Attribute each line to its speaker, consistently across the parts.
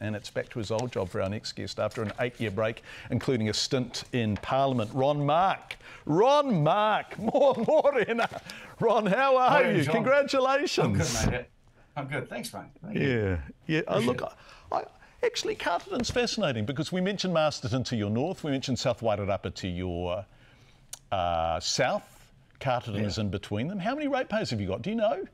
Speaker 1: and it's back to his old job for our next guest after an eight year break, including a stint in Parliament. Ron Mark. Ron Mark. More, morena. Ron, how are
Speaker 2: Morning,
Speaker 1: you?
Speaker 2: John.
Speaker 1: Congratulations.
Speaker 2: I'm good, mate. I'm good. Thanks, mate. Thank you.
Speaker 1: Yeah, yeah. Oh, look, I, I, actually, Carterton's fascinating because we mentioned Masterton to your north, we mentioned South Wairarapa to your uh, south. Carterton is in between them. How many ratepayers have you got? Do you know?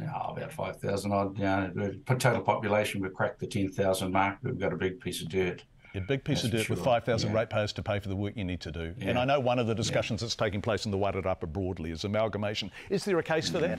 Speaker 2: Yeah, about 5,000 odd. Yeah, the total population, we've cracked the 10,000 mark. We've got a big piece of dirt.
Speaker 1: A big piece
Speaker 2: That's
Speaker 1: of dirt with 5,000
Speaker 2: Yeah.
Speaker 1: ratepayers to pay for the work you need to do. And I know one of the discussions that's taking place in the Wairarapa broadly is amalgamation. Is there a case for that?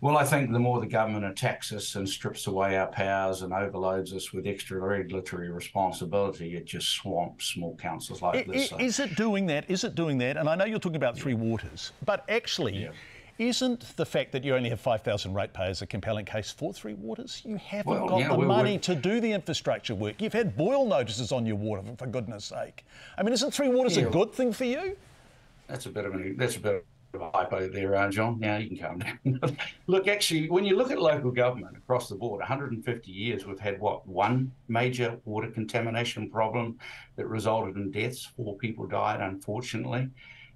Speaker 2: Well, I think the more the government attacks us and strips away our powers and overloads us with extra regulatory responsibility, it just swamps small councils like
Speaker 1: I-
Speaker 2: this.
Speaker 1: Is it doing that? Is it doing that? And I know you're talking about three waters, but actually,
Speaker 2: Yeah.
Speaker 1: Isn't the fact that you only have 5,000 ratepayers a compelling case for three waters? You haven't
Speaker 2: Well,
Speaker 1: got
Speaker 2: yeah,
Speaker 1: the
Speaker 2: we- we-
Speaker 1: money to do the infrastructure work. You've had boil notices on your water, for, goodness sake. I mean, isn't three waters a good thing for you?
Speaker 2: That's a bit of a that's a bit of a hypo there, uh, John. Now you can calm down. look, actually, when you look at local government across the board, 150 years, we've had what one major water contamination problem that resulted in deaths. Four people died, unfortunately.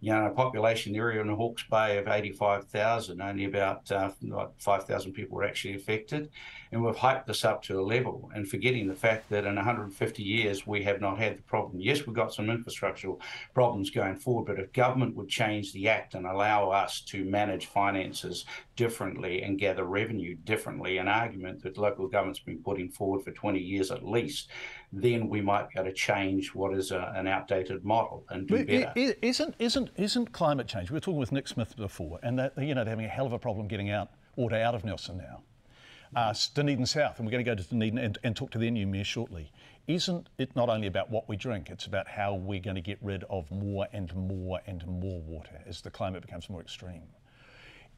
Speaker 2: You know, a population area in Hawke's Bay of 85,000, only about uh, 5,000 people were actually affected. And we've hyped this up to a level and forgetting the fact that in 150 years we have not had the problem. Yes, we've got some infrastructural problems going forward, but if government would change the act and allow us to manage finances differently and gather revenue differently, an argument that local government's been putting forward for 20 years at least, then we might be able to change what is a, an outdated model and do better.
Speaker 1: Isn't, isn't, isn't climate change? We were talking with Nick Smith before, and that, you know, they're having a hell of a problem getting out water out of Nelson now. Uh, Dunedin South, and we're going to go to Dunedin and, and talk to their new mayor shortly. Isn't it not only about what we drink, it's about how we're going to get rid of more and more and more water as the climate becomes more extreme?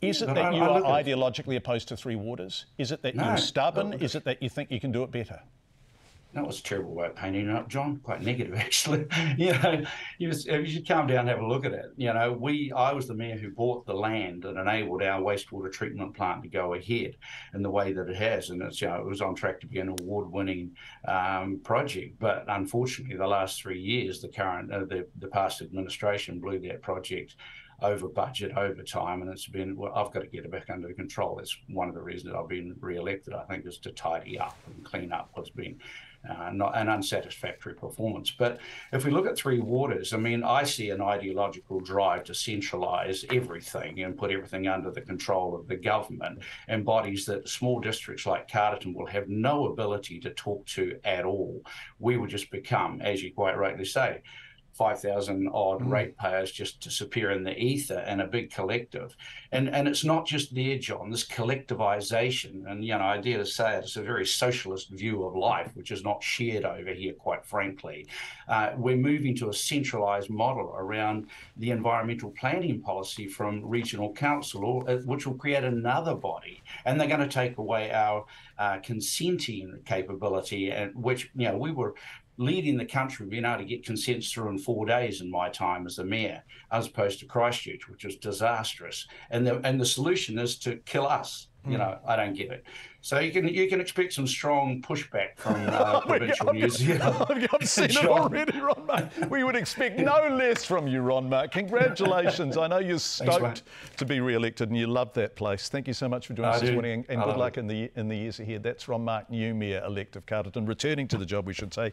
Speaker 1: Is it
Speaker 2: but
Speaker 1: that
Speaker 2: I-
Speaker 1: you
Speaker 2: I
Speaker 1: are ideologically opposed to three waters? Is it that
Speaker 2: No,
Speaker 1: you're stubborn?
Speaker 2: look,
Speaker 1: Is it that you think you can do it better?
Speaker 2: That was a terrible way of painting it up, John. Quite negative, actually. you know, you, you should calm down and have a look at it. You know, we I was the mayor who bought the land and enabled our wastewater treatment plant to go ahead in the way that it has, and it's you know it was on track to be an award-winning um, project. But unfortunately, the last three years, the current uh, the the past administration blew that project over budget over time and it's been well i've got to get it back under control that's one of the reasons that i've been re-elected i think is to tidy up and clean up what's been uh, not an unsatisfactory performance. But if we look at three waters i mean i see an ideological drive to centralize everything and put everything under the control of the government and bodies that small districts like carterton will have no ability to talk to at all. We will just become as you quite rightly say 5,000 odd ratepayers just disappear in the ether and a big collective. And and it's not just there, John, this collectivization. And, you know, I dare to say it, it's a very socialist view of life, which is not shared over here, quite frankly. Uh, we're moving to a centralized model around the environmental planning policy from regional council, or, uh, which will create another body. And they're going to take away our uh, consenting capability, and which, you know, we were leading the country, being able to get consents through in four days in my time as the mayor, as opposed to Christchurch, which was disastrous. And the and the solution is to kill us. You know, I don't get it. So you can you can expect some strong pushback from uh, provincial New Zealand.
Speaker 1: I've, I've seen it already, Ron Mark. We would expect no less from you, Ron Mark. Congratulations. I know you're stoked
Speaker 2: mate.
Speaker 1: to be re-elected and you love that place. Thank you so much for joining
Speaker 2: I
Speaker 1: us this morning and, good luck
Speaker 2: it.
Speaker 1: in the in the years ahead. That's Ron Mark, new mayor elect of Carterton, returning to the job, we should say.